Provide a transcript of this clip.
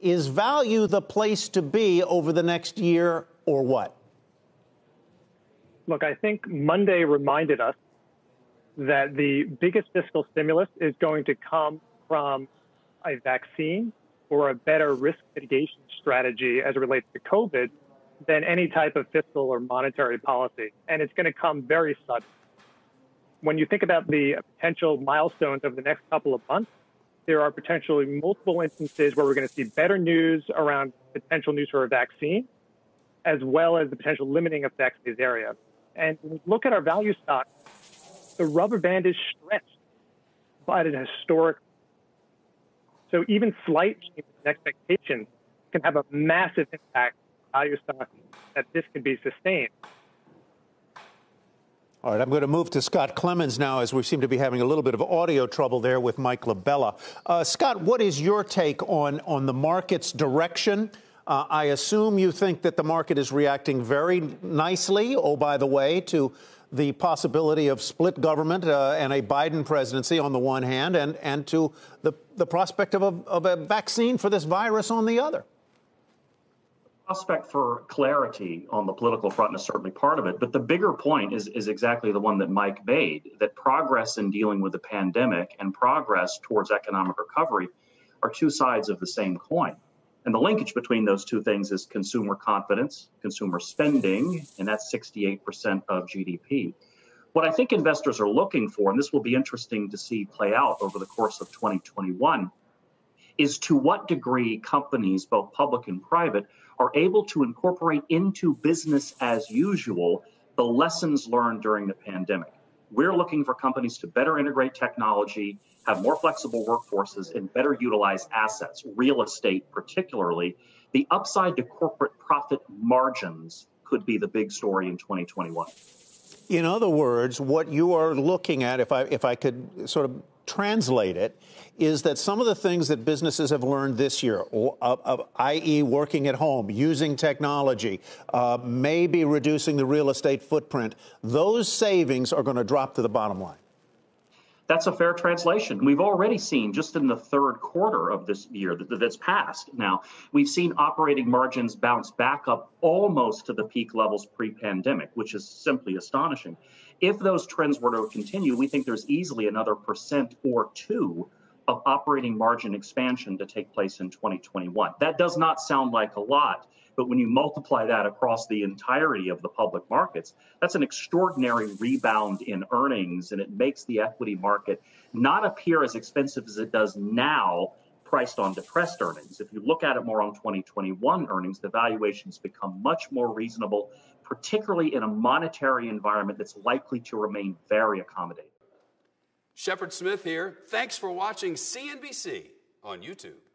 Is value the place to be over the next year or what? Look, I think Monday reminded us that the biggest fiscal stimulus is going to come from a vaccine or a better risk mitigation strategy as it relates to COVID than any type of fiscal or monetary policy. And it's going to come very sudden. When you think about the potential milestones over the next couple of months, there are potentially multiple instances where we're going to see better news around potential news for a vaccine, as well as the potential limiting effects in these areas. And look at our value stock, the rubber band is stretched by an historic. So even slight changes in expectations can have a massive impact on value stock that this can be sustained. All right, I'm going to move to Scott Clemons now as we seem to be having a little bit of audio trouble there with Mike LaBella. Uh, Scott, what is your take on, on the market's direction? Uh, I assume you think that the market is reacting very nicely, oh, by the way, to the possibility of split government uh, and a Biden presidency on the one hand, and, and to the, the prospect of a, of a vaccine for this virus on the other prospect for clarity on the political front is certainly part of it. But the bigger point is, is exactly the one that Mike made that progress in dealing with the pandemic and progress towards economic recovery are two sides of the same coin. And the linkage between those two things is consumer confidence, consumer spending, and that's 68% of GDP. What I think investors are looking for, and this will be interesting to see play out over the course of 2021, is to what degree companies, both public and private, are able to incorporate into business as usual the lessons learned during the pandemic. We're looking for companies to better integrate technology, have more flexible workforces, and better utilize assets, real estate particularly. The upside to corporate profit margins could be the big story in 2021. In other words, what you are looking at, if I, if I could sort of translate it, is that some of the things that businesses have learned this year, i.e., working at home, using technology, uh, maybe reducing the real estate footprint, those savings are going to drop to the bottom line. That's a fair translation. We've already seen just in the third quarter of this year that, that's passed now, we've seen operating margins bounce back up almost to the peak levels pre pandemic, which is simply astonishing. If those trends were to continue, we think there's easily another percent or two of operating margin expansion to take place in 2021. That does not sound like a lot, but when you multiply that across the entirety of the public markets, that's an extraordinary rebound in earnings, and it makes the equity market not appear as expensive as it does now priced on depressed earnings. If you look at it more on 2021 earnings, the valuations become much more reasonable, particularly in a monetary environment that's likely to remain very accommodating. Shepard Smith here. Thanks for watching CNBC on YouTube.